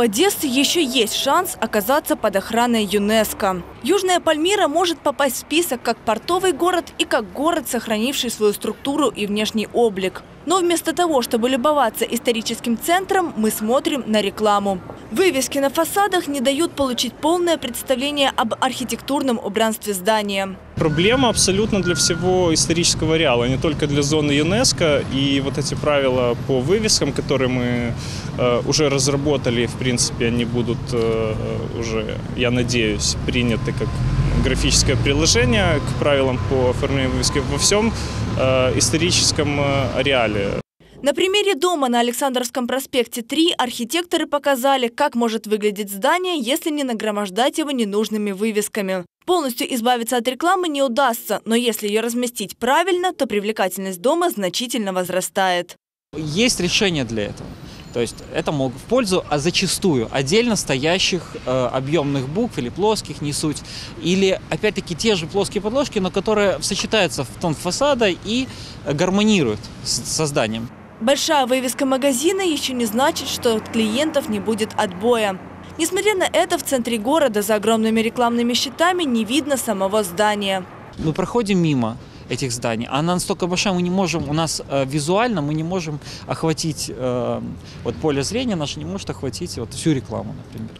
Одессы еще есть шанс оказаться под охраной ЮНЕСКо. Южная Пальмира может попасть в список как портовый город и как город, сохранивший свою структуру и внешний облик. Но вместо того, чтобы любоваться историческим центром, мы смотрим на рекламу. Вывески на фасадах не дают получить полное представление об архитектурном убранстве здания. Проблема абсолютно для всего исторического ареала, не только для зоны ЮНЕСКо. И вот эти правила по вывескам, которые мы э, уже разработали, в принципе, они будут э, уже, я надеюсь, приняты как графическое приложение к правилам по оформлению вывески во всем э, историческом э, ареале. На примере дома на Александровском проспекте 3 архитекторы показали, как может выглядеть здание, если не нагромождать его ненужными вывесками. Полностью избавиться от рекламы не удастся, но если ее разместить правильно, то привлекательность дома значительно возрастает. Есть решение для этого. То есть это могут в пользу, а зачастую отдельно стоящих э, объемных букв или плоских не суть. Или опять-таки те же плоские подложки, но которые сочетаются в тон фасада и гармонируют с созданием. Большая вывеска магазина еще не значит, что от клиентов не будет отбоя. Несмотря на это, в центре города за огромными рекламными щитами не видно самого здания. Мы проходим мимо этих зданий. Она настолько большая, мы не можем, у нас э, визуально мы не можем охватить, э, вот поле зрения наше не может охватить вот всю рекламу, например.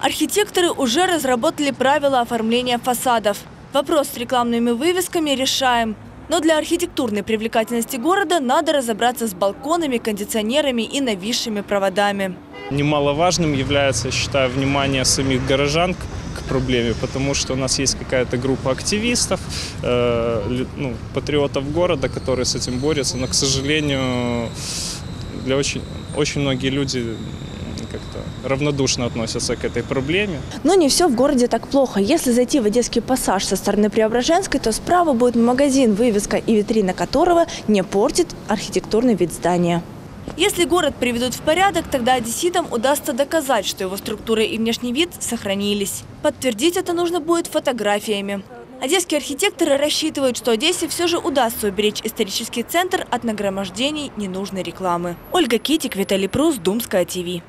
Архитекторы уже разработали правила оформления фасадов. Вопрос с рекламными вывесками решаем. Но для архитектурной привлекательности города надо разобраться с балконами, кондиционерами и нависшими проводами. Немаловажным является, считаю, внимание самих горожан к проблеме, потому что у нас есть какая-то группа активистов, э, ну, патриотов города, которые с этим борются, но, к сожалению, для очень, очень многие люди как-то равнодушно относятся к этой проблеме. Но не все в городе так плохо. Если зайти в Одесский пассаж со стороны Преображенской, то справа будет магазин, вывеска и витрина которого не портит архитектурный вид здания. Если город приведут в порядок, тогда одесситам удастся доказать, что его структура и внешний вид сохранились. Подтвердить это нужно будет фотографиями. Одесские архитекторы рассчитывают, что Одессе все же удастся уберечь исторический центр от нагромождений ненужной рекламы. Ольга Китик, Виталий Прус, Думская ТВ.